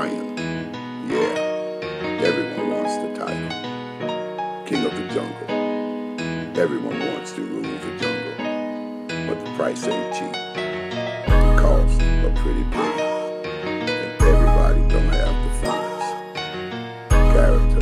lion. Yeah, everyone wants the title. King of the jungle. Everyone wants to rule the jungle. But the price ain't cheap. It costs a pretty penny. And everybody don't have the funds. Character.